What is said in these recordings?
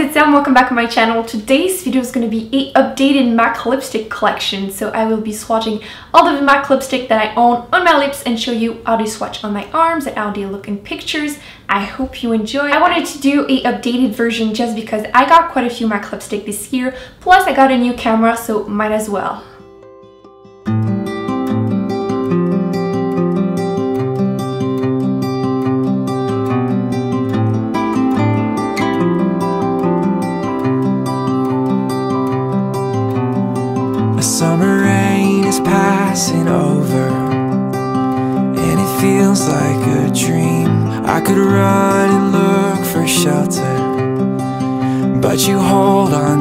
it's Sam, welcome back to my channel. Today's video is going to be a updated MAC lipstick collection. So I will be swatching all the MAC lipstick that I own on my lips and show you how they swatch on my arms and how they look in pictures. I hope you enjoy. I wanted to do a updated version just because I got quite a few MAC lipstick this year. Plus I got a new camera so might as well. Shelter But you hold on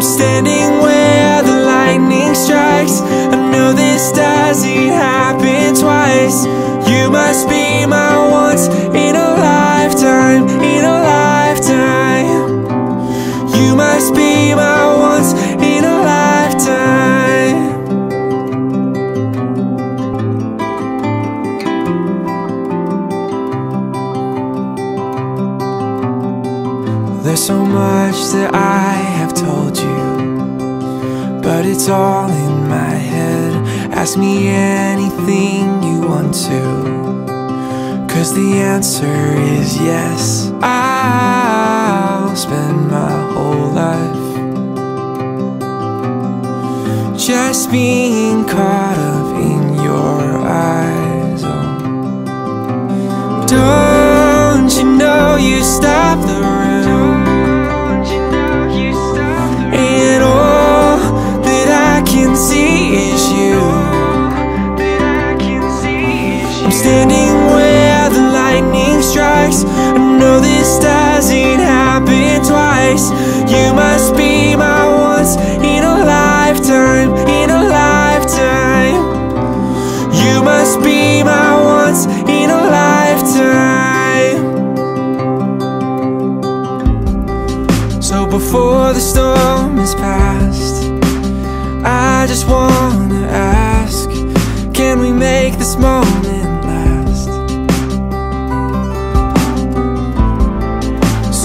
I'm standing where the lightning strikes. I know this doesn't happen twice. You must be my once in a lifetime In a lifetime. You must be my once in a lifetime. There's so much that I have told you But it's all in my head Ask me anything you want to Cause the answer is yes I'll spend my whole life Just being caught up in your eyes oh. Don't you know you stop standing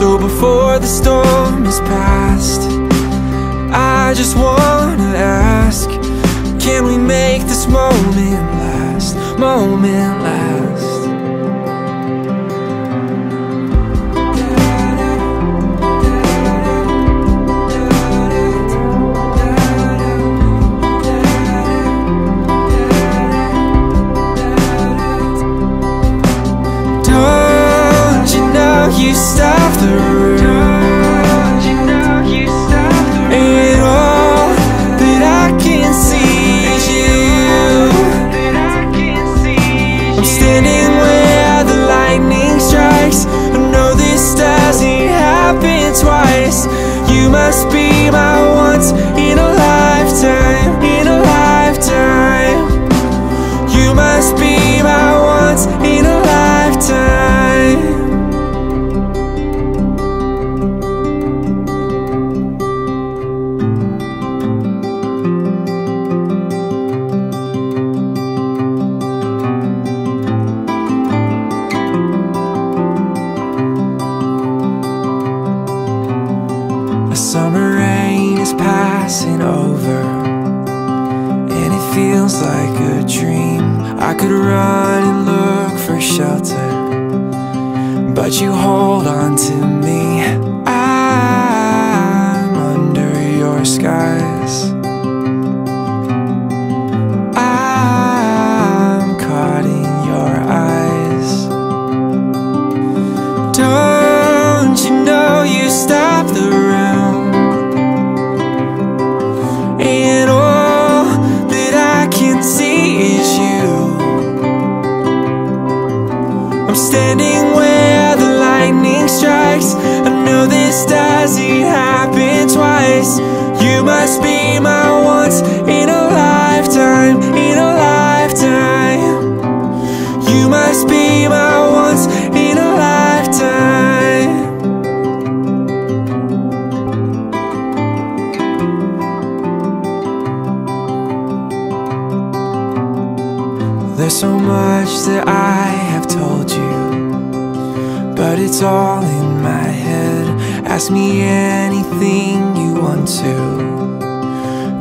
So before the storm is past I just wanna ask Can we make this moment last? Moment last You must be my I could run and look for shelter But you hold on to me. I'm under your skies There's so much that I have told you, but it's all in my head. Ask me anything you want to,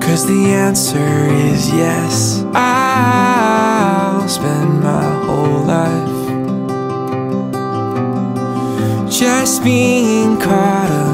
cause the answer is yes. I'll spend my whole life just being caught up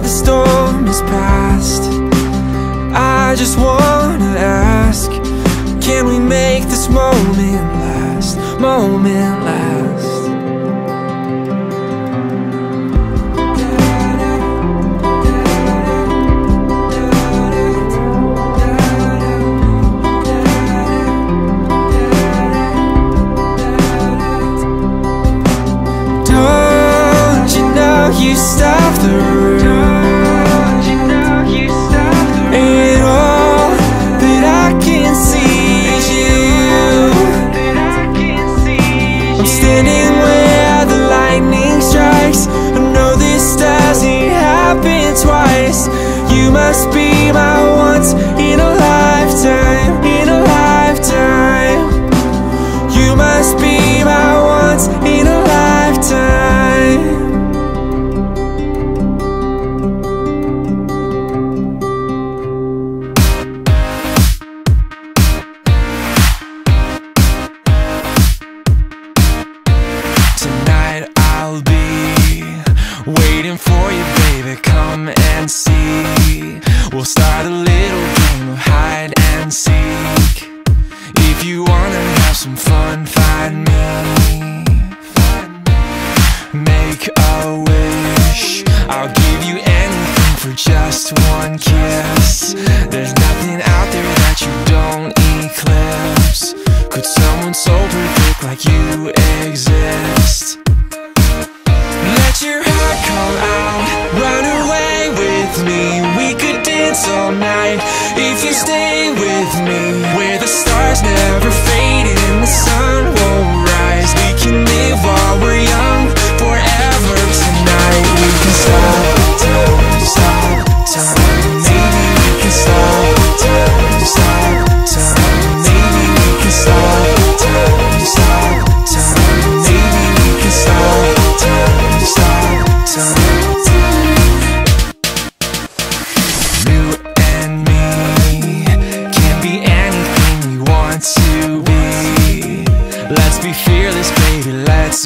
the storm is past, I just wanna ask Can we make this moment last? Moment last. You stop the must be my once in a lifetime, in a lifetime. You must be my once in a lifetime. Tonight I'll be start a little game of hide and seek. If you wanna have some fun, find me. Make a wish. I'll give you anything for just one kiss. There's nothing out there that you don't eclipse. Could someone so perfect like you exist? If you stay with me. Where the stars never fade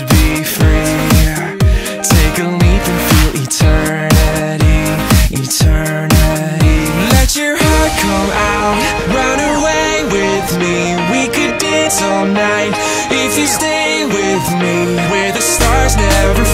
Be free. Take a leap and feel eternity, eternity. Let your heart come out, run away with me. We could dance all night if you stay with me. Where the stars never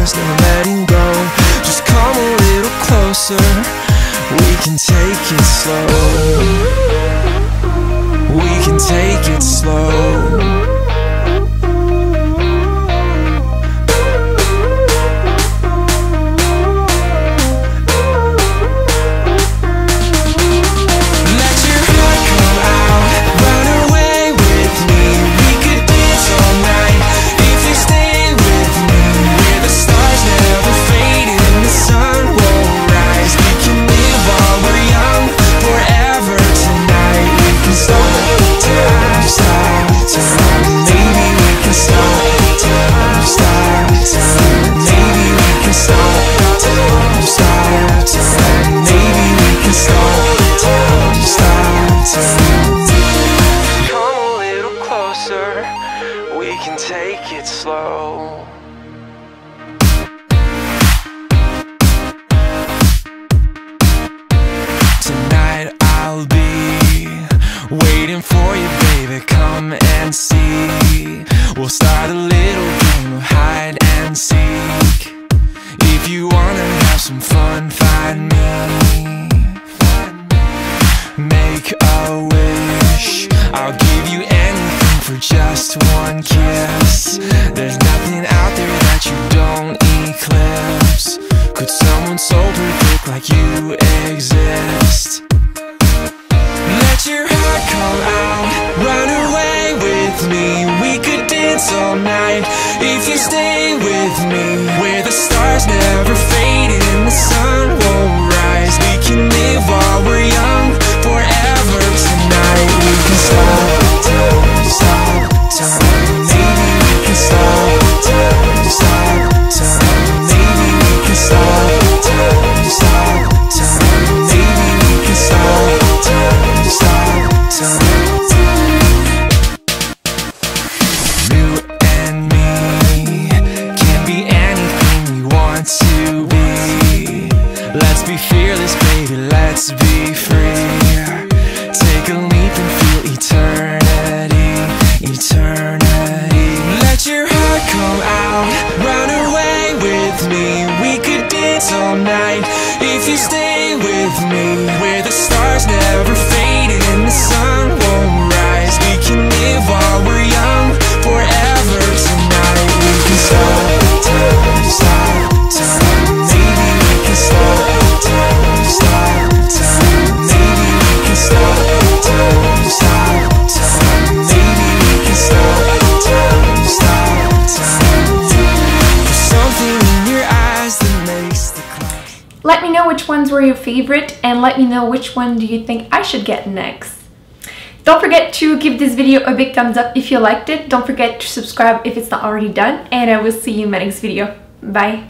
there's no letting go. Just come a little closer, we can take it slow. We can take it slow. Me. We could dance all night if you stay with me. Where the stars never fade in the sun come out, run away with me. We could dance all night if you stay with me. Where the stars never fade and the sun won't your favorite and let me know which one do you think I should get next. Don't forget to give this video a big thumbs up if you liked it. Don't forget to subscribe if it's not already done and I will see you in my next video. Bye.